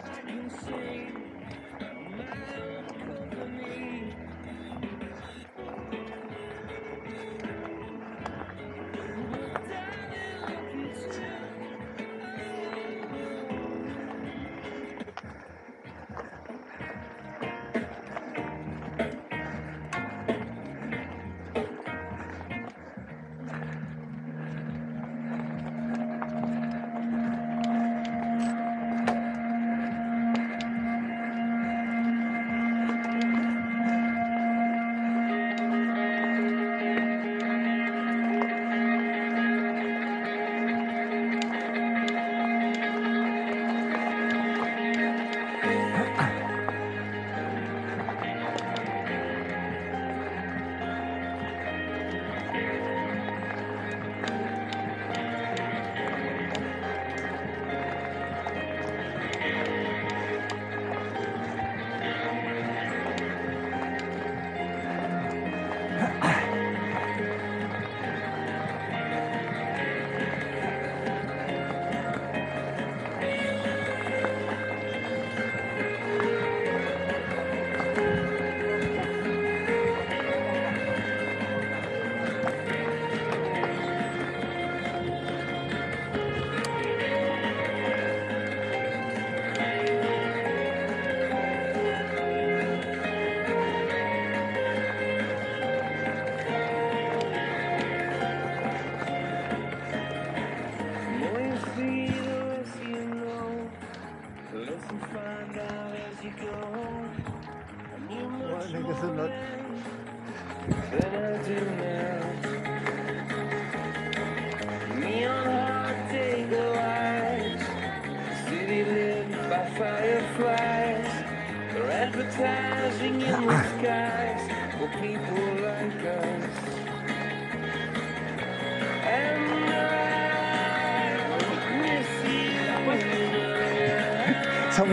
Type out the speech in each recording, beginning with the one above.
everything. advertising in the skies for people like us. And I miss you. Some.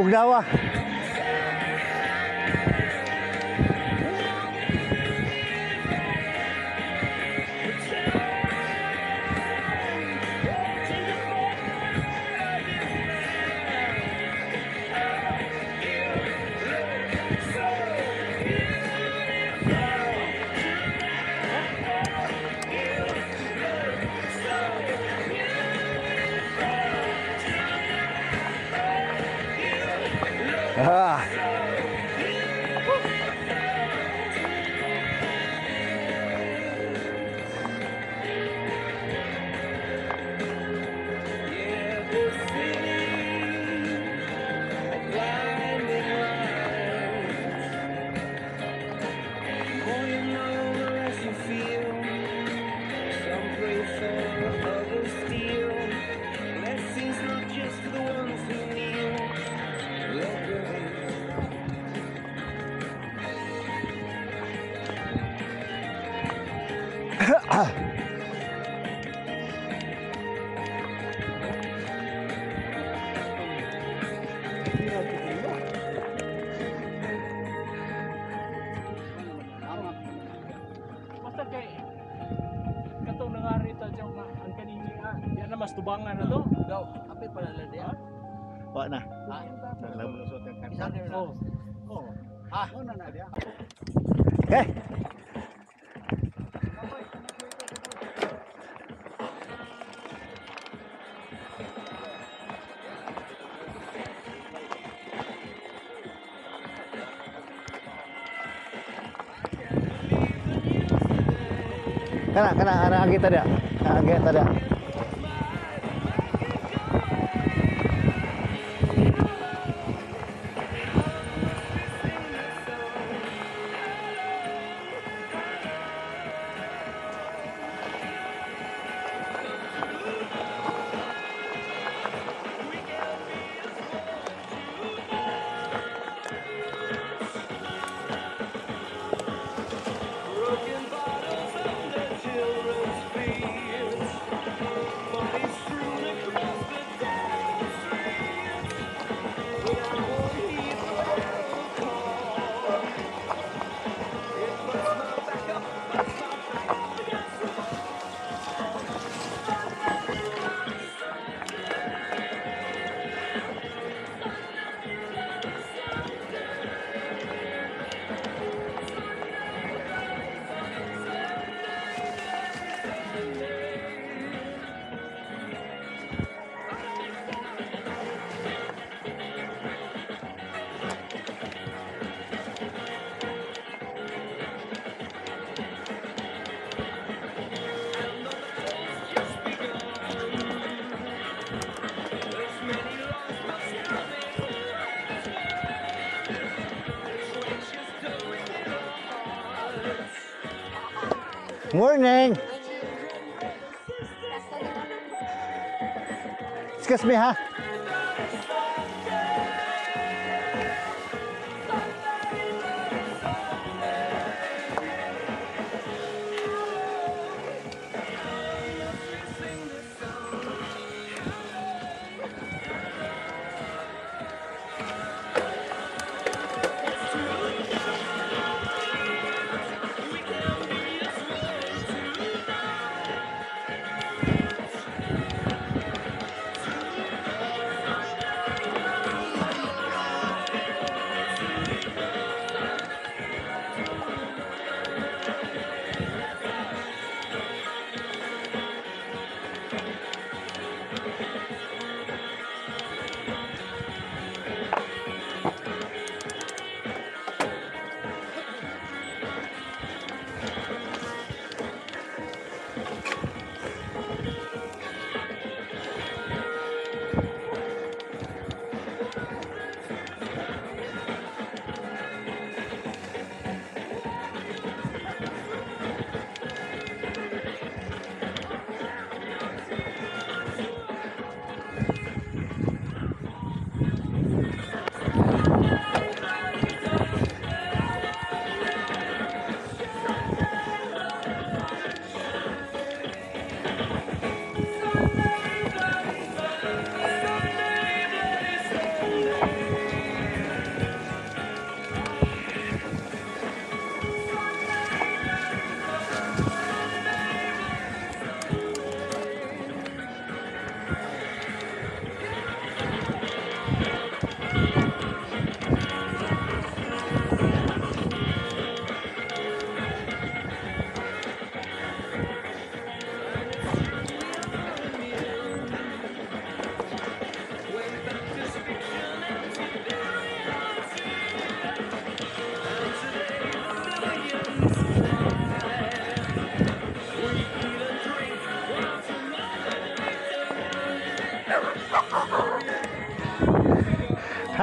bergawah Daw, apa yung pala dia. diyan? Wala na. Ha? Wala mo lusot yung kanta. Isang yun Oo. Ha? Wala na diyan. Okay. Kena, kena, kena kita dia, ya. Kena agit tadi. Morning. Excuse me ha.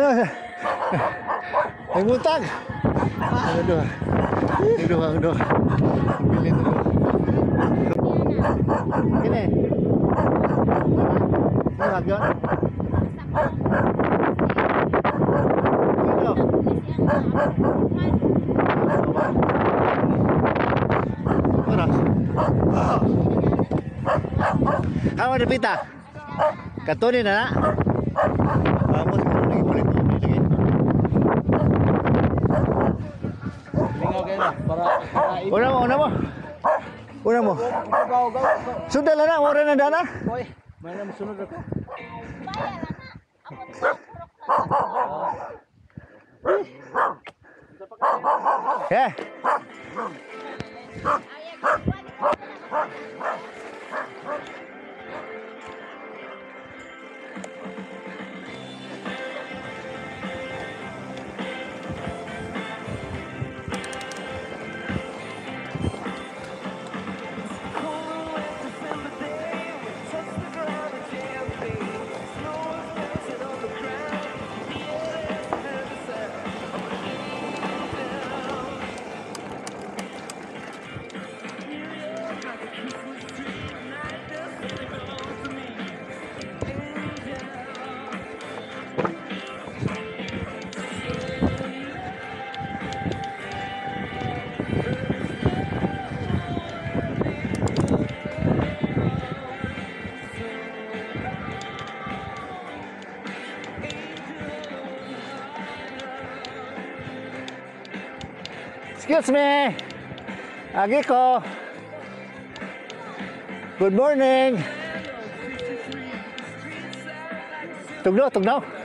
Ano doon? Ano doon? Ano doon? Bilhin doon. Kini. Ano hagyon? Ano? Oras. Ano na pita? Katunin na na. Para para Una mo, una mo. Una mo. Gaw, gaw, gaw. Sundan na na, ora na dana. Boy, may na masunod ako. Eh, Excuse me. Agiko. Good morning. Tugno, tugno.